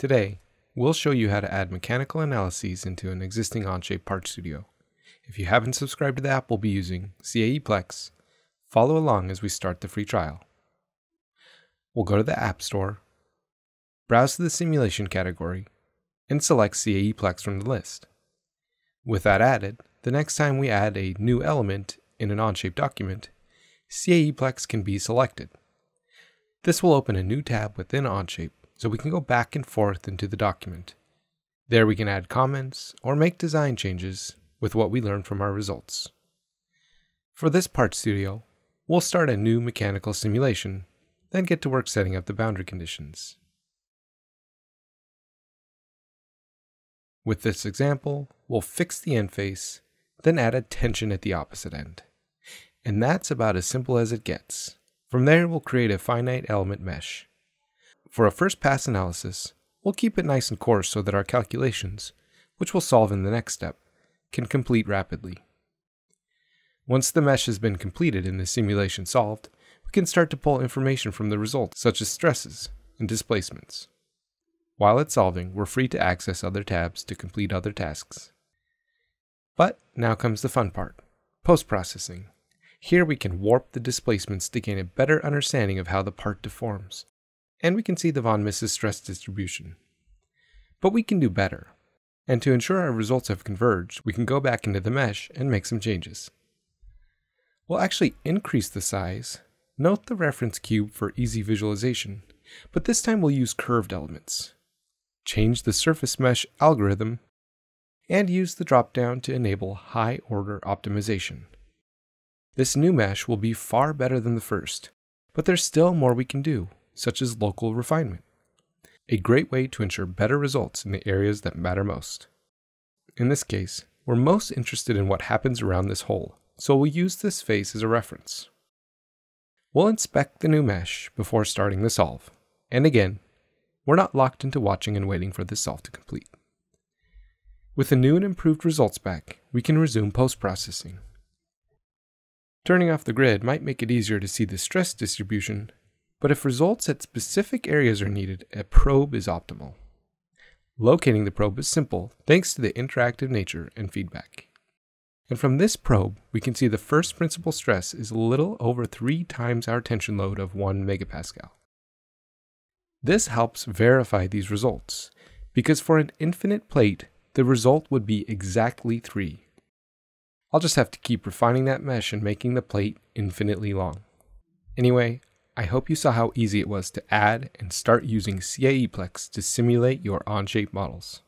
Today, we'll show you how to add mechanical analyses into an existing Onshape Part Studio. If you haven't subscribed to the app we'll be using, CAEplex, follow along as we start the free trial. We'll go to the App Store, browse to the Simulation category, and select CAEplex from the list. With that added, the next time we add a new element in an Onshape document, CAEplex can be selected. This will open a new tab within Onshape so we can go back and forth into the document. There we can add comments or make design changes with what we learned from our results. For this part studio, we'll start a new mechanical simulation, then get to work setting up the boundary conditions. With this example, we'll fix the end face, then add a tension at the opposite end. And that's about as simple as it gets. From there, we'll create a finite element mesh. For a first pass analysis, we'll keep it nice and coarse so that our calculations, which we'll solve in the next step, can complete rapidly. Once the mesh has been completed and the simulation solved, we can start to pull information from the results, such as stresses and displacements. While it's solving, we're free to access other tabs to complete other tasks. But now comes the fun part, post-processing. Here we can warp the displacements to gain a better understanding of how the part deforms, and we can see the von Mises stress distribution. But we can do better. And to ensure our results have converged, we can go back into the mesh and make some changes. We'll actually increase the size, note the reference cube for easy visualization, but this time we'll use curved elements. Change the surface mesh algorithm, and use the dropdown to enable high order optimization. This new mesh will be far better than the first, but there's still more we can do such as local refinement, a great way to ensure better results in the areas that matter most. In this case, we're most interested in what happens around this hole, so we'll use this face as a reference. We'll inspect the new mesh before starting the solve, and again, we're not locked into watching and waiting for this solve to complete. With the new and improved results back, we can resume post-processing. Turning off the grid might make it easier to see the stress distribution but if results at specific areas are needed, a probe is optimal. Locating the probe is simple thanks to the interactive nature and feedback. And from this probe, we can see the first principal stress is a little over three times our tension load of 1 megapascal. This helps verify these results, because for an infinite plate, the result would be exactly 3. I'll just have to keep refining that mesh and making the plate infinitely long. Anyway, I hope you saw how easy it was to add and start using CAEplex to simulate your Onshape models.